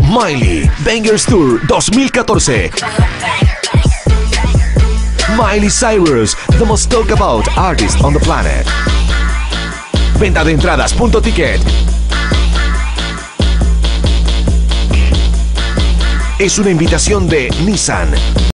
Miley, Bangers Tour 2014. Miley Cyrus, the most talked about artist on the planet. Venta de entradas, punto ticket. Es una invitación de Nissan.